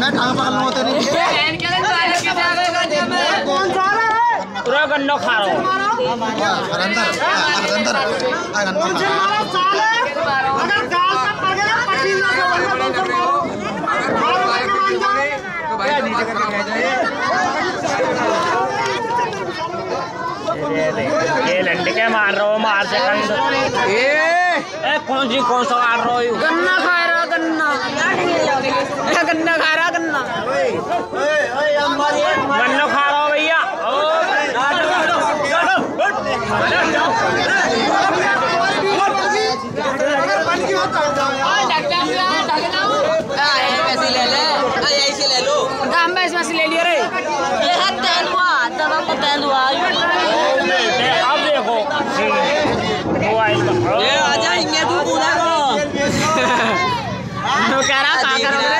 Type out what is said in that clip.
मैं टांग पकड़ लूँ तेरी कौन सा है पूरा गन्ना खा रहा हूँ अंदर से है तो सा ये लंड के मार रहा हो मार सेकंड ए कौन सी कौन सा मार रहा हो गन्ना खा रहा गन्ना ए, गन्ना खा रहा गन्ना गन्ना खा रहा हो भैया पैसे ले ले ऐसे ले लो हम पैसे पैसे ले लिए रे ये तेल हुआ ये आ जाएँगे तू पूरा को तो कह रहा करोगे